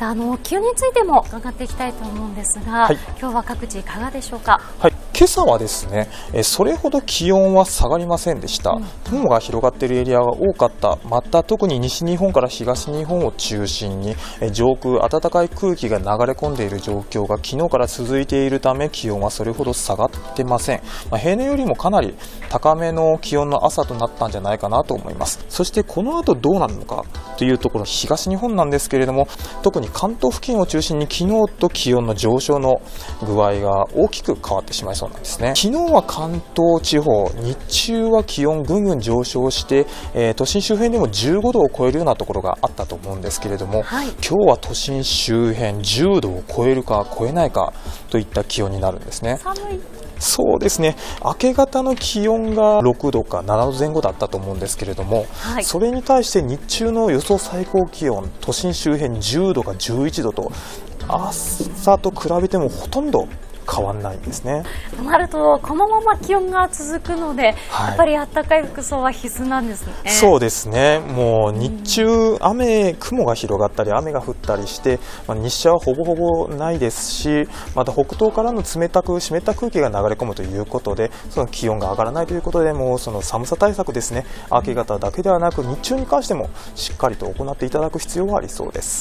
あの気温についても伺っていきたいと思うんですが、はい、今日は各地いかがでしょうか？はい、今朝はですね、えそれほど気温は下がりませんでした。うん、雲が広がっているエリアが多かった。また特に西日本から東日本を中心に、え上空暖かい空気が流れ込んでいる状況が昨日から続いているため気温はそれほど下がってません。まあ、平年よりもかなり高めの気温の朝となったんじゃないかなと思います。そしてこの後どうなるのかというところ東日本なんですけれども特に関東付近を中心に昨日と気温の上昇の具合が大きく変わってしまいそうなんですね。昨日は関東地方日中は気温ぐんぐん上昇して、えー、都心周辺でも15度を超えるようなところがあったと思うんですけれども、はい、今日は都心周辺10度を超えるか超えないかといった気温になるんですね。寒い。そうですね。明け方の気温が6度か7度前後だったと思うんですけれども、はい、それに対して日中の予想最高気温都心周辺10度か11度と朝と比べてもほとんど変わらないんですね。となると、このまま気温が続くので、はい、やっぱり暖かい服装は必須なんですね。そうですね。もう日中、雨、雲が広がったり、雨が降ったりして、まあ、日射はほぼほぼないですし、また北東からの冷たく湿った空気が流れ込むということで、その気温が上がらないということで、もうその寒さ対策ですね、明け方だけではなく、日中に関してもしっかりと行っていただく必要がありそうです。